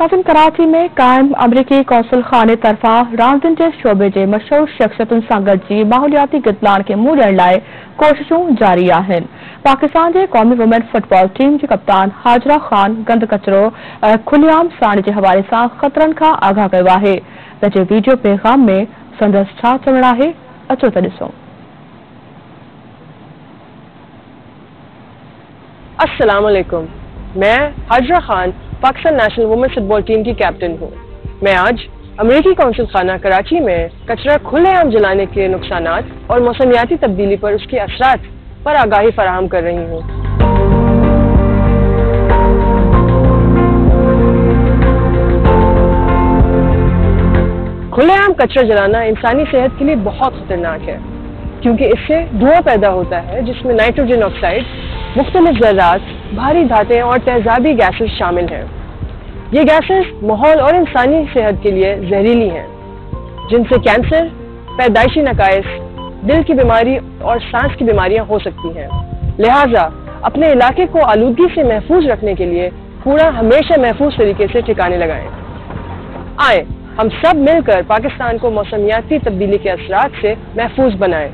नाज़िम कराची में कायम अमरीकी कौंसल खाने तरफ़ा रांदियुनि जे शोबे जे मशहूर शख़्सियतुनि सां गॾिजी माहौलियाती गितलान खे ॾियण लाइ कोशिशूं जारी आहिनि। पाकिस्तान जे क़ौमी वुमेन फुटबॉल टीम जी कप्तान हाजरा ख़ान गंद कचरो ऐं खुलियाम साण जे हवाले सां ख़तरनि खां आगाह कयो आहे। वीडियो पैगाम में संदसि छा चवणु अचो त ॾिसूं। मैं Hajra Khan Pakistan national women football team की कैप्टन हूँ। मैं आज अमेरिकी कौंसिल खाना कराची में कचरा खुलेआम जलाने के नुकसान और मौसमियाती तब्दीली पर उसके असरात पर आगाही फराहम कर रही हूँ। खुलेआम कचरा जलाना इंसानी सेहत के लिए बहुत खतरनाक है, क्योंकि इससे धुआँ पैदा होता है, जिसमें नाइट्रोजन ऑक्साइड, मुख्तलिफ़ ज़रात भारी धातें और तेजाबी गैसेस शामिल हैं। ये गैसेस माहौल और इंसानी सेहत के लिए जहरीली हैं, जिनसे कैंसर पैदाइशी नकाइस, दिल की बीमारी और सांस की बीमारियाँ हो सकती हैं। लिहाजा, अपने इलाके को आलूदगी से महफूज रखने के लिए कूड़ा हमेशा महफूज तरीके से ठिकाने लगाएँ। आए, हम सब मिलकर पाकिस्तान को मौसमियाती तब्दीली के असरात से महफूज बनाएँ।